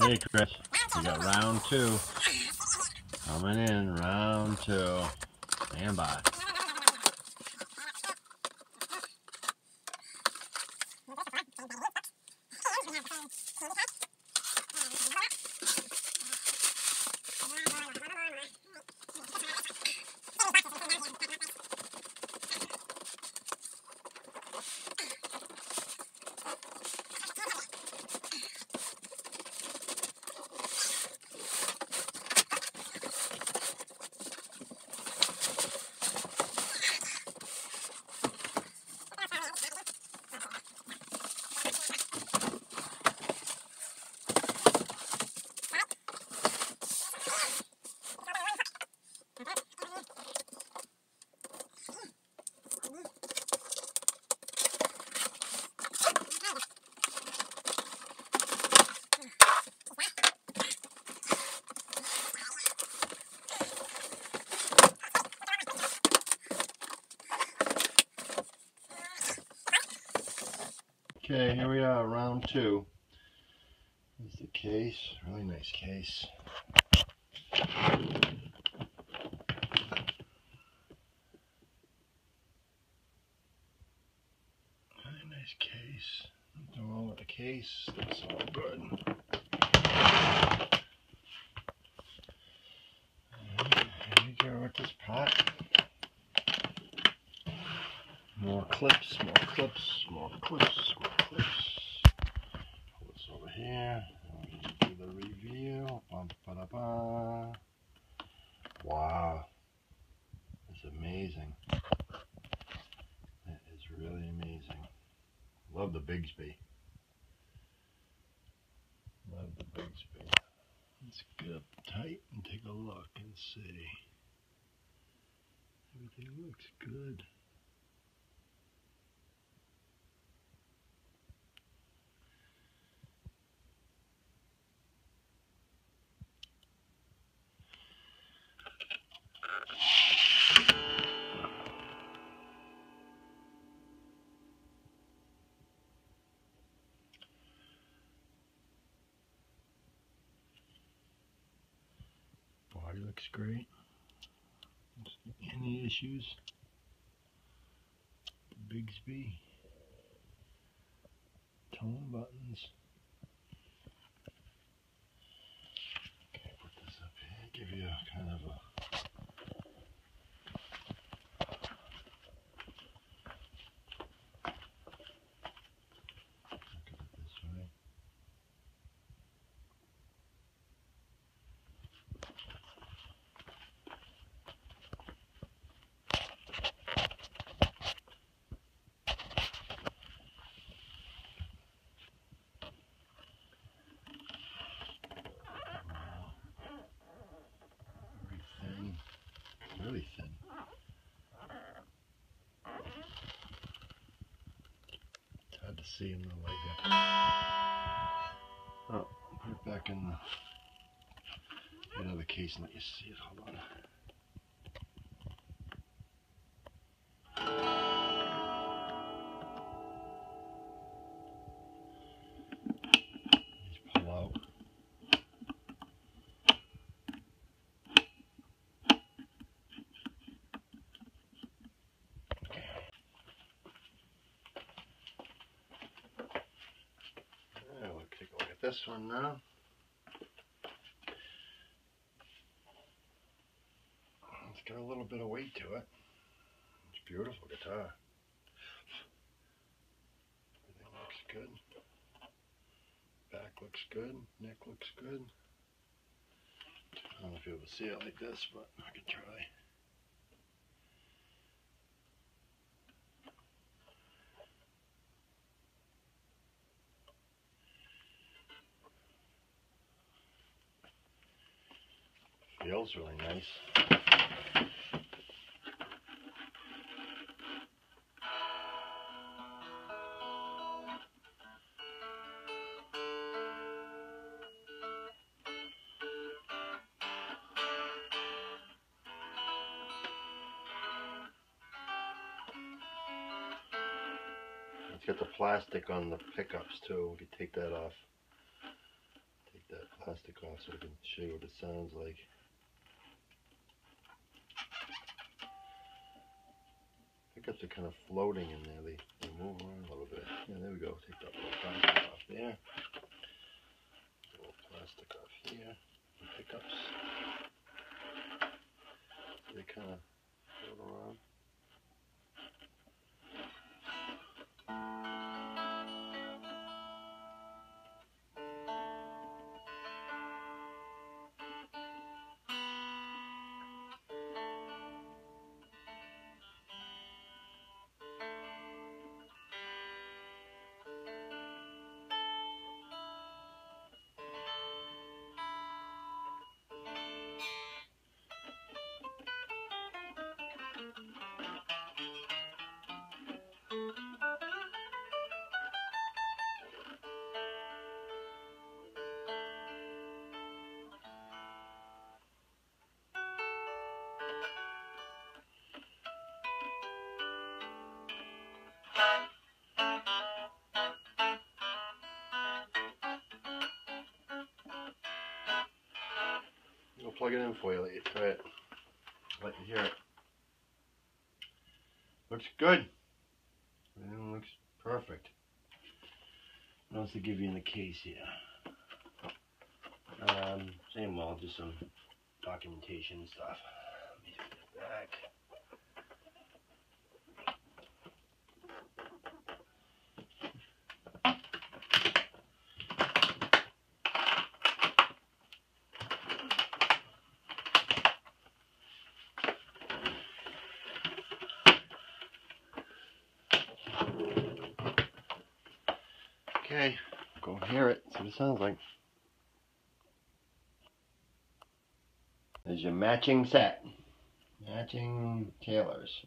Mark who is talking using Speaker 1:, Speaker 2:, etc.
Speaker 1: Hey, Chris. We got round two. Coming in, round two. Stand by. Okay, here we are, round two. This is the case, really nice case. Really nice case. Nothing wrong with the case. It's all good. Alright, Here we go with this pot. More clips, more clips, more clips, more clips. Pull this over here. Do the reveal. Bum, ba, da, ba. Wow. It's amazing. It is really amazing. Love the Bigsby. Love the Bigsby. Let's get up tight and take a look and see. Everything looks good. Looks great. Any issues? Bigsby. Tone buttons. Okay, put this up here. Give you a kind of a look at it this way. Very thin. Really thin. It's hard to see in the light here. Oh, put it back in the another case and let you see it. Hold on. This one now. It's got a little bit of weight to it. It's a beautiful guitar. Everything looks good. Back looks good. Neck looks good. I don't know if you'll see it like this, but I can try. Feels really nice. It's got the plastic on the pickups too. We could take that off. Take that plastic off so I can show you what it sounds like. Pickups are kind of floating in there. They, they move around a little bit. Yeah, there we go. Take that little plastic off there. Little plastic off here. The pickups. They kind of float around. Plug it in for you. Let you try it. Let you hear it. Looks good. Everything looks perfect. What else to give you in the case here? Um, same well, just some documentation stuff. Let me it back. Okay, go hear it, see what it sounds like. There's your matching set. Matching Taylors.